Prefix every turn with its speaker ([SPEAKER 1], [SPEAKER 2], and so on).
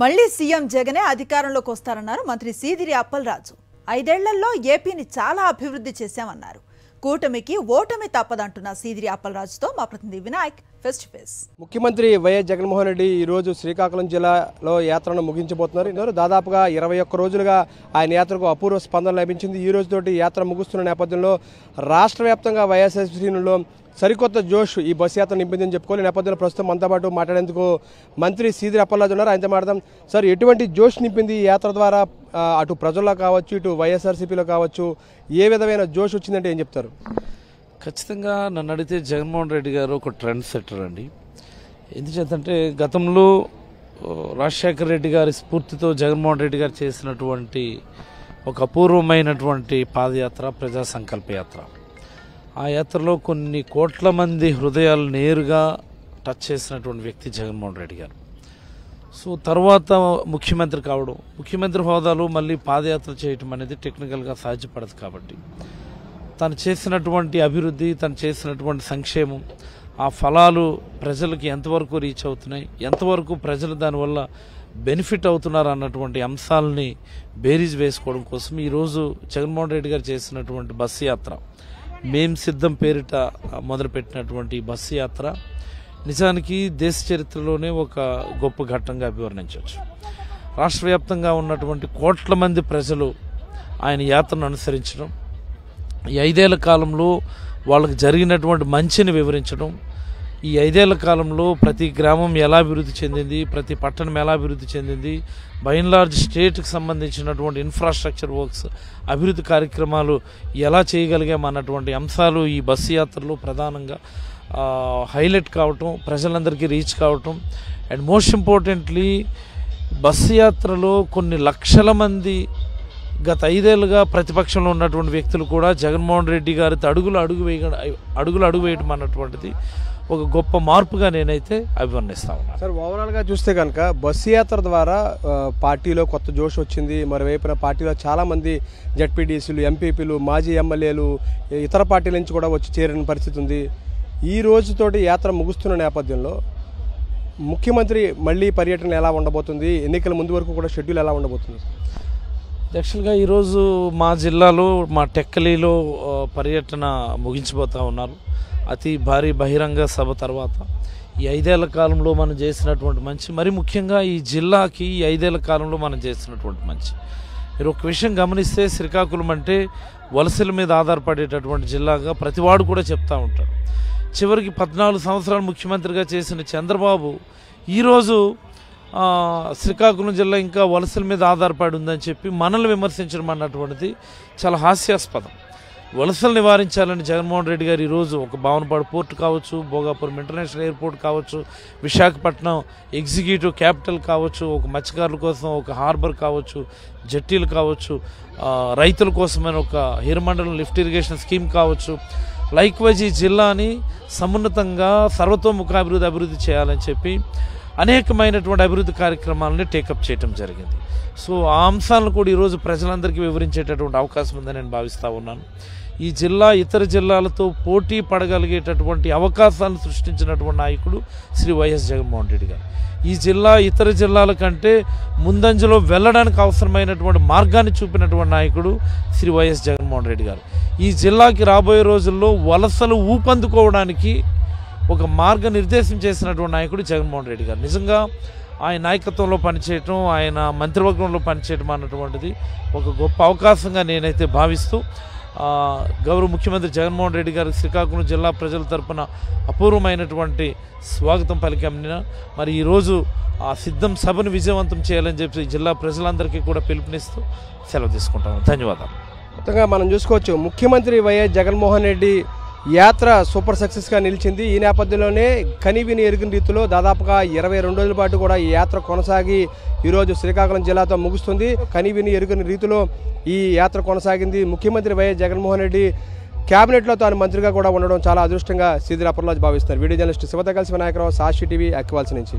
[SPEAKER 1] మళ్ళీ సీఎం జగనే అధికారంలోకి వస్తారన్నారు మంత్రి సీదిరి అప్పలరాజు. ఐదేళ్ళలో ఏపీని చాలా అభివృద్ధి చేశామన్నారు. కూటమికి ఓటమి తప్పదంటున్న సీదిరి అప్పలరాజుతో మా ప్రతినిధి వినాయక్ ఫెస్ట్ ఫేస్.
[SPEAKER 2] ముఖ్యమంత్రి వైఎస్ జగన్మోహన్ రెడ్డి ఈ రోజు శ్రీకాకుళం జిల్లాలో యాత్రను ముగించబోతున్నారు. ఇందులో దాదాపుగా ఇరవై ఒక్క రోజులుగా ఆయన యాత్రకు అపూర్వ స్పందన లభించింది. ఈ రోజుతోటి యాత్ర ముగుస్తున్న నేపథ్యంలో రాష్ట్ర వ్యాప్తంగా వైఎస్ఎస్ శ్రేణుల్లో సరికొత్త జోష్ ఈ బస్సు యాత్ర నింపిందని చెప్పుకోవాలి. నేపథ్యంలో ప్రస్తుతం మనతో పాటు మాట్లాడేందుకు మంత్రి సీదిరి అప్పలరాజు ఉన్నారు. ఆయనతో మాట్లాడదాం. సార్ ఎటువంటి జోష్ నింపింది ఈ యాత్ర ద్వారా? అటు ప్రజల్లో కావచ్చు ఇటు వైఎస్ఆర్సీపీలో కావచ్చు ఏ విధమైన జోష్ వచ్చిందంటే ఏం చెప్తారు?
[SPEAKER 3] ఖచ్చితంగా నన్ను అడిగితే జగన్మోహన్ రెడ్డి గారు ఒక ట్రెండ్ సెట్టర్ అండి. ఎందుచేతంటే గతంలో రాజశేఖర రెడ్డి గారి స్ఫూర్తితో జగన్మోహన్ రెడ్డి గారు చేసినటువంటి ఒక అపూర్వమైనటువంటి పాదయాత్ర ప్రజా సంకల్ప యాత్ర. ఆ యాత్రలో కొన్ని కోట్ల మంది హృదయాలు నేరుగా టచ్ చేసినటువంటి వ్యక్తి జగన్మోహన్ రెడ్డి గారు. సో తర్వాత ముఖ్యమంత్రి కావడం ముఖ్యమంత్రి హోదాలో మళ్ళీ పాదయాత్ర చేయటం అనేది టెక్నికల్గా సాధ్యపడదు కాబట్టి. తను చేసినటువంటి అభివృద్ధి తను చేసినటువంటి సంక్షేమం ఆ ఫలాలు ప్రజలకి ఎంతవరకు రీచ్ అవుతున్నాయి ఎంతవరకు ప్రజలు దానివల్ల బెనిఫిట్ అవుతున్నారు అన్నటువంటి అంశాలని బేరీజ్ వేసుకోవడం కోసం ఈరోజు జగన్మోహన్ రెడ్డి గారు చేసినటువంటి బస్సు యాత్ర మేం సిద్ధం పేరిట మొదలుపెట్టినటువంటి బస్సు యాత్ర నిజానికి దేశ చరిత్రలోనే ఒక గొప్ప ఘట్టంగా అభివర్ణించవచ్చు. రాష్ట్ర వ్యాప్తంగా ఉన్నటువంటి కోట్ల మంది ప్రజలు ఆయన యాత్రను అనుసరించడం ఈ ఐదేళ్ళ కాలంలో వాళ్ళకి జరిగినటువంటి మంచిని వివరించడం ఈ ఐదేళ్ళ కాలంలో ప్రతి గ్రామం ఎలా అభివృద్ధి చెందింది ప్రతి పట్టణం ఎలా అభివృద్ధి చెందింది బై లార్జ్ స్టేట్కి సంబంధించినటువంటి ఇన్ఫ్రాస్ట్రక్చర్ వర్క్స్ అభివృద్ధి కార్యక్రమాలు ఎలా చేయగలిగామన్నటువంటి అంశాలు ఈ బస్సు యాత్రలో ప్రధానంగా హైలైట్ కావటం ప్రజలందరికీ రీచ్ కావటం. అండ్ మోస్ట్ ఇంపార్టెంట్లీ బస్సు యాత్రలో కొన్ని లక్షల మంది గత ఐదేళ్ళుగా ప్రతిపక్షంలో ఉన్నటువంటి వ్యక్తులు కూడా జగన్మోహన్ రెడ్డి గారితో అడుగులు అడుగు వేయ అడుగులు అడుగు వేయటం అన్నటువంటిది. ఒక గొప్ప మార్పుగా నేనైతే అభివర్ణిస్తా ఉన్నాను
[SPEAKER 2] సార్ ఓవరాల్గా చూస్తే కనుక బస్సు యాత్ర ద్వారా పార్టీలో కొత్త జోష్ వచ్చింది. మరోవైపున పార్టీలో చాలామంది జడ్పీటీసీలు ఎంపీపీలు మాజీ ఎమ్మెల్యేలు ఇతర పార్టీల నుంచి కూడా వచ్చి చేరిన పరిస్థితి ఉంది. ఈ రోజుతోటి యాత్ర ముగుస్తున్న నేపథ్యంలో ముఖ్యమంత్రి మళ్ళీ పర్యటన ఎలా ఉండబోతుంది? ఎన్నికల ముందు వరకు కూడా షెడ్యూల్ ఎలా ఉండబోతుంది?
[SPEAKER 3] యాక్చువల్గా ఈరోజు మా జిల్లాలో మా టెక్కలీలో పర్యటన ముగించిపోతూ ఉన్నారు. అతి భారీ బహిరంగ సభ తర్వాత. ఈ ఐదేళ్ళ కాలంలో మనం చేసినటువంటి మంచి మరి ముఖ్యంగా ఈ జిల్లాకి ఈ ఐదేళ్ళ కాలంలో మనం చేసినటువంటి మంచి. మీరు ఒక విషయం గమనిస్తే శ్రీకాకుళం అంటే వలసల మీద ఆధారపడేటటువంటి జిల్లాగా ప్రతివాడు కూడా చెప్తూ ఉంటాడు. చివరికి పద్నాలుగు సంవత్సరాలు ముఖ్యమంత్రిగా చేసిన చంద్రబాబు ఈరోజు శ్రీకాకుళం జిల్లా ఇంకా వలసల మీద ఆధారపడి ఉందని చెప్పి మనల్ని విమర్శించడం అన్నటువంటిది చాలా హాస్యాస్పదం. వలసలు నివారించాలని జగన్మోహన్ రెడ్డి గారు ఈరోజు ఒక భావనపాడు పోర్ట్ కావచ్చు భోగాపురం ఇంటర్నేషనల్ ఎయిర్పోర్ట్ కావచ్చు విశాఖపట్నం ఎగ్జిక్యూటివ్ క్యాపిటల్ కావచ్చు ఒక మత్స్యకారుల కోసం ఒక హార్బర్ కావచ్చు జట్టీలు కావచ్చు రైతుల కోసమైన ఒక హిరమండలం లిఫ్ట్ ఇరిగేషన్ స్కీమ్ కావచ్చు. లైక్ వైజ్ ఈ జిల్లాని సమున్నతంగా సర్వతోముఖాభివృద్ధి అభివృద్ధి చేయాలని చెప్పి అనేకమైనటువంటి అభివృద్ధి కార్యక్రమాలని టేకప్ చేయటం జరిగింది. సో ఆ అంశాలను కూడా ఈరోజు ప్రజలందరికీ వివరించేటటువంటి అవకాశం ఉందని నేను భావిస్తూ ఉన్నాను. ఈ జిల్లా ఇతర జిల్లాలతో పోటీ పడగలిగేటటువంటి అవకాశాలను సృష్టించినటువంటి నాయకుడు శ్రీ వైఎస్ జగన్మోహన్ రెడ్డి గారు. ఈ జిల్లా ఇతర జిల్లాల కంటే ముందంజలో వెళ్ళడానికి అవసరమైనటువంటి మార్గాన్ని చూపినటువంటి నాయకుడు శ్రీ వైఎస్ జగన్మోహన్ రెడ్డి గారు. ఈ జిల్లాకి రాబోయే రోజుల్లో వలసలు ఊపందుకోవడానికి ఒక మార్గ నిర్దేశం చేసినటువంటి నాయకుడు జగన్మోహన్ రెడ్డి గారు. నిజంగా ఆయన నాయకత్వంలో పనిచేయటం ఆయన మంత్రివర్గంలో పనిచేయటం అన్నటువంటిది ఒక గొప్ప అవకాశంగా నేనైతే భావిస్తూ గౌరవ ముఖ్యమంత్రి జగన్మోహన్ రెడ్డి గారు శ్రీకాకుళం జిల్లా ప్రజల తరపున అపూర్వమైనటువంటి స్వాగతం పలికామని మరి ఈరోజు ఆ సిద్ధం సభను విజయవంతం చేయాలని చెప్పి జిల్లా ప్రజలందరికీ కూడా పిలుపునిస్తూ సెలవు తీసుకుంటాను. ధన్యవాదాలు.
[SPEAKER 2] మొత్తంగా మనం చూసుకోవచ్చు ముఖ్యమంత్రి వైఎస్ జగన్మోహన్ రెడ్డి యాత్ర సూపర్ సక్సెస్గా నిలిచింది. ఈ నేపథ్యంలోనే కనివిని ఎరిగిన రీతిలో దాదాపుగా ఇరవై రెండు రోజుల పాటు కూడా ఈ యాత్ర కొనసాగి ఈరోజు శ్రీకాకుళం జిల్లాతో ముగుస్తుంది. కనివిని ఎరుగని రీతిలో ఈ యాత్ర కొనసాగింది. ముఖ్యమంత్రి వైఎస్ జగన్మోహన్ రెడ్డి క్యాబినెట్లో తాను మంత్రిగా కూడా ఉండడం చాలా అదృష్టంగా సీదిరాపురంలో భావిస్తున్నారు. వీడియో జర్నలిస్ట్ శివత కలిసి వినాయకరావు సాక్షి టీవీ అక్కివాల్సి నుంచి.